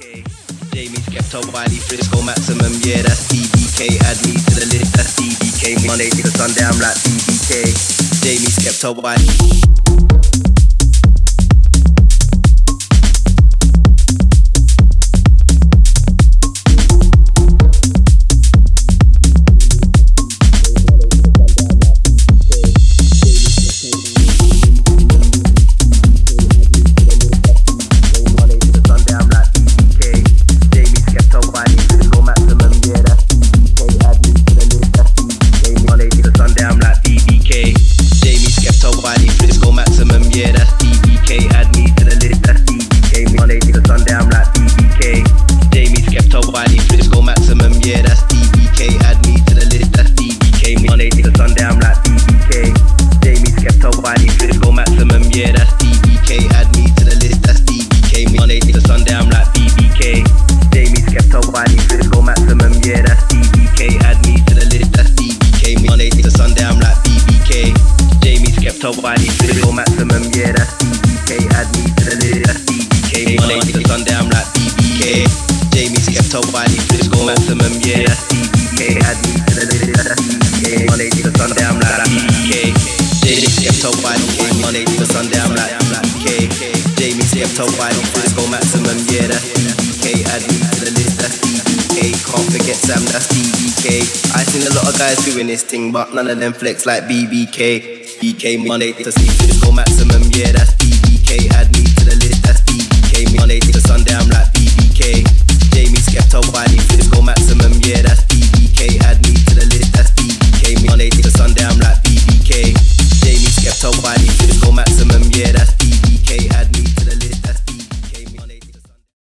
BBK. JME Skepta Wiley Frisco maximum, yeah, that's BBK. Add me to the list, that's BBK. Monday to Sunday, I'm like BBK. JME Skepta Wiley. Kept up Wiley Frisco maximum, yeah, that's BBK. Add me to the list, that's BBK. To Sunday, I'm like BBK. JME Skepta Wiley Frisco maximum, yeah, that's BBK. Add me to the list, that's BBK. Monday to Sunday, I'm like BBK. JME Skepta Wiley Monday to Sunday, I'm like BBK. JME Skepta Wiley Frisco maximum, yeah, that's BBK. Add me to the list, that's BBK. Can't forget Sam, that's BBK. I seen a lot of guys doing this thing, but none of them flex like BBK. BK Monday to see Frisco maximum, yeah, that's BBK.